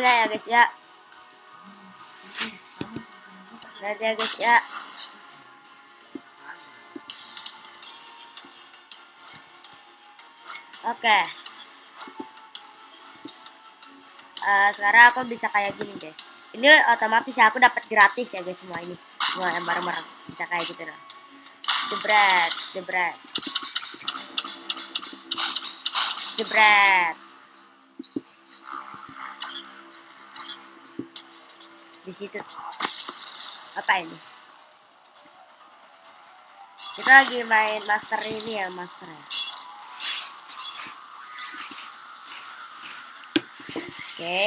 Udah ya guys ya. Udah ya guys ya. Oke. Eh, sekarang aku bisa kayak gini guys. Ini otomatis ya aku dapat gratis ya guys semua ini. Semua yang bareng-bareng bisa kayak gitu loh. Jebret, jebret. Jebret. Di situ. Apa ini? Kita lagi main master ini ya, master ya. Oke.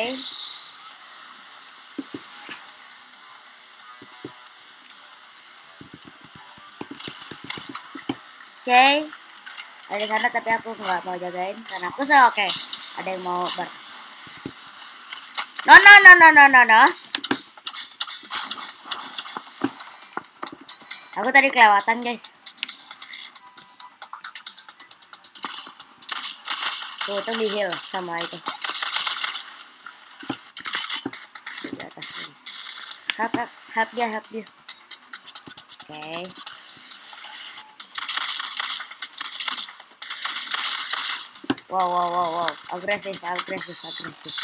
Oke. Ada di sana tapi aku nggak mau jagain karena aku oke. Ada yang mau ber. No no no no no no no. Aku tadi kelewatan guys. Tuh, tuh di hill sama itu. Di atas ini. Hap, hap, hap dia, hap dia. Oke. Wow, wow, wow, wow. Agresif, agresif, agresif.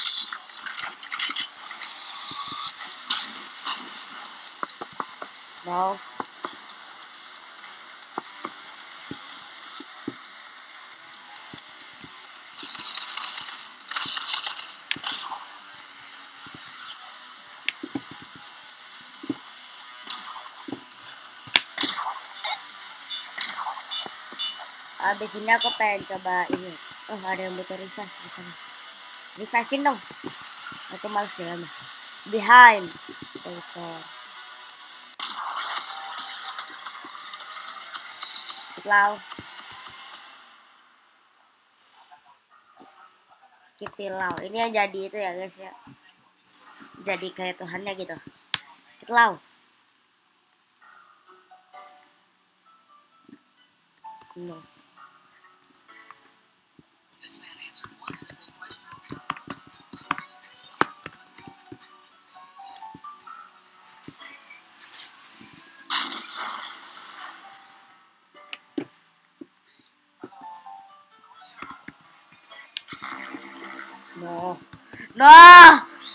No. Abis ini aku pengen coba ini. Oh, ada yang butuh revive di dong. Aku males jalan. Behind. Telepon. Lau. Kitilau. Ini yang jadi itu ya guys ya. Jadi kayak Tuhannya gitu. Kitilau. No. No. No.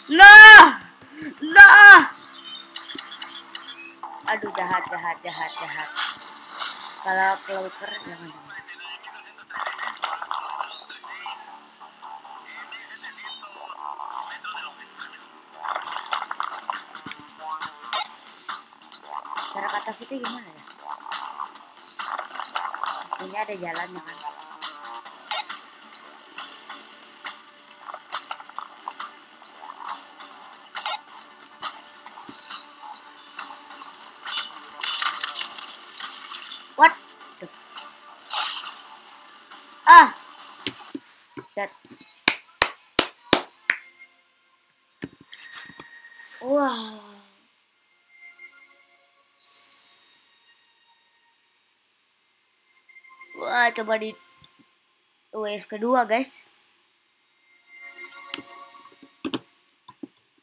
No. No. Aduh jahat jahat jahat jahat. Kalau clover jangan. Cara kata itu gimana ya? Ini ada jalannya kan. Ah. That. Wow. Wah, coba di wave kedua, guys.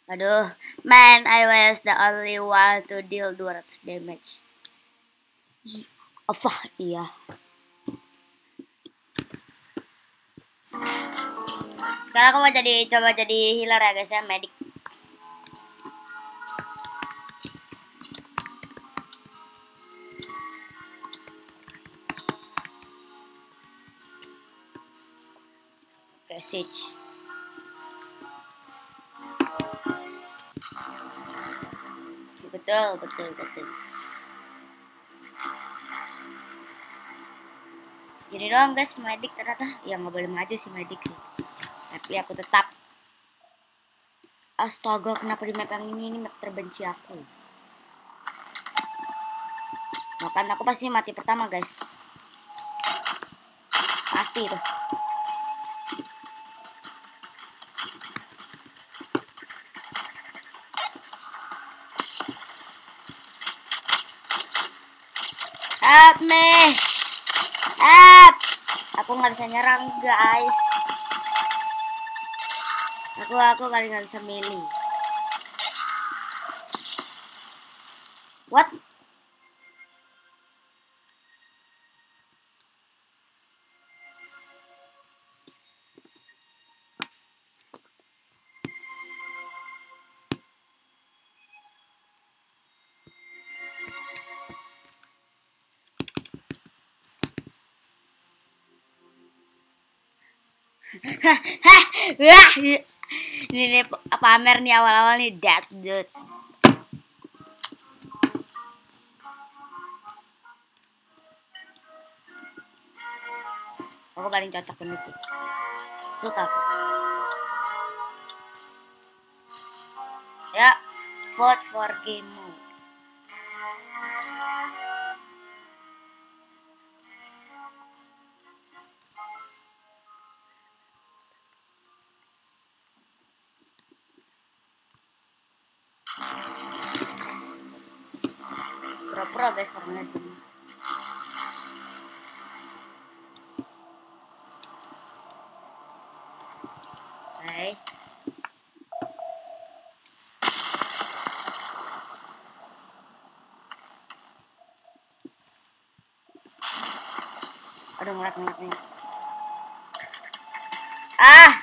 Aduh, man, I was the only one to deal 200 damage. Apa? Iya. Sekarang aku mau jadi coba jadi healer ya guys ya, medic. Oke. Betul, betul, betul. Jadi doang guys medik ternyata ya nggak boleh maju sih medik sih. Tapi aku tetap Astaga, kenapa di map yang ini, ini map terbenci aku. Makan aku pasti mati pertama guys. Pasti itu. Help me. Help. Aku nggak bisa nyerang guys. Aku aku kali nggak bisa milih. What? Wah, ini nih pamer nih awal-awal nih dead dude. Aku paling cocok ini sih. Suka aku. Ya, vote for game mode. Pro-pro guys orangnya sini. Oke. Aduh ngeliat ngeliat nih. Ah!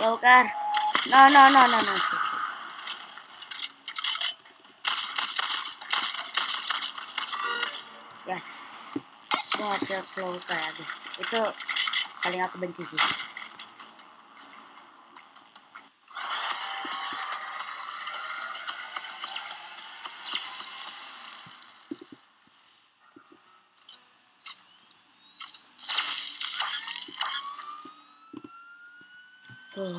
Locker. No, no, no, no, no. Yes. Itu guys. Itu paling aku benci sih. Sekarang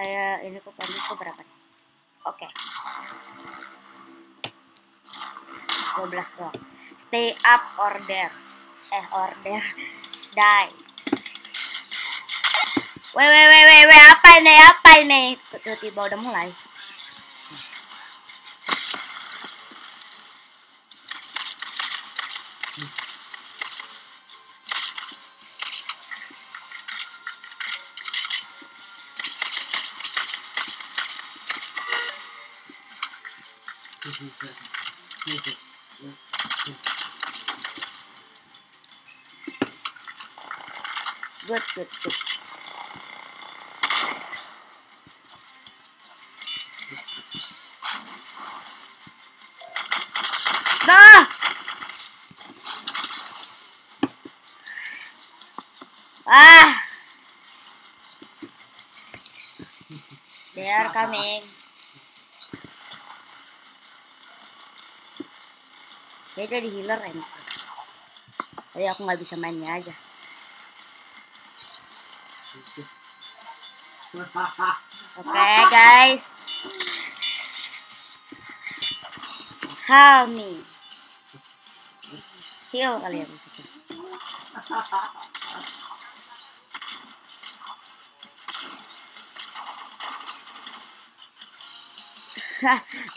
eh, ini kuponku berapa? Oke. 12 doang. Stay up order. Eh, order. Die. Weh, weh, weh, weh, weh, apa ini, apa ini? Tiba-tiba udah mulai. Good, good, good. Ah! They are coming. Dia jadi healer enak. Jadi aku nggak bisa mainnya aja. Oke guys. Help me. Heal kali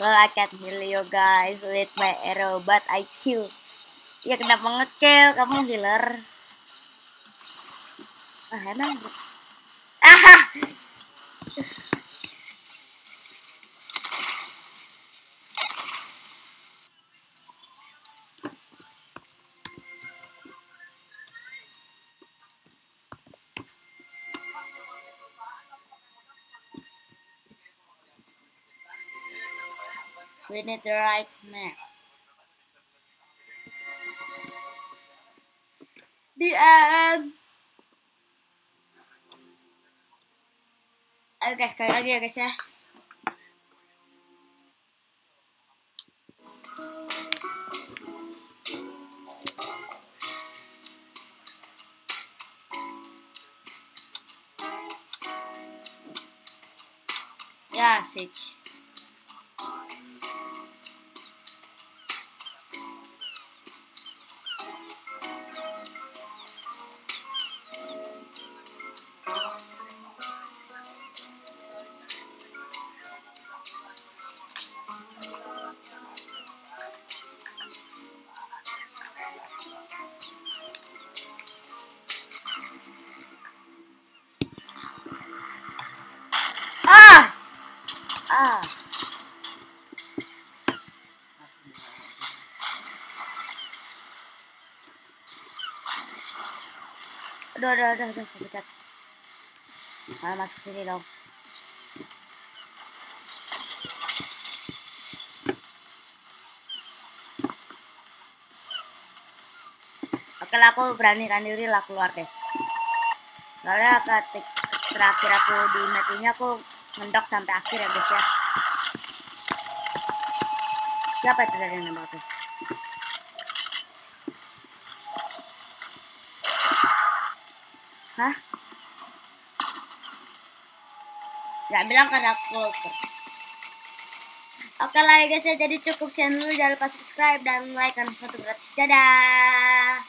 well, I can guys with my arrow, but I kill. Ya kenapa ngekill? Kamu healer. Ah, emang. Ah! We need the right map. The end. Ayo guys, sekali lagi ya guys ya. Ya, six. Aduh, aduh, aduh, aduh, pecat. Malah masuk sini dong. Oke lah, aku beranikan diri lah keluar deh. Soalnya ketik terakhir aku di map ini aku mendok sampai akhir ya guys ya. Siapa itu tadi yang nembak aku? Hah? Gak bilang kan aku Oke lah ya guys ya, jadi cukup sekian dulu. Jangan lupa subscribe dan like dan foto gratis. Dadah!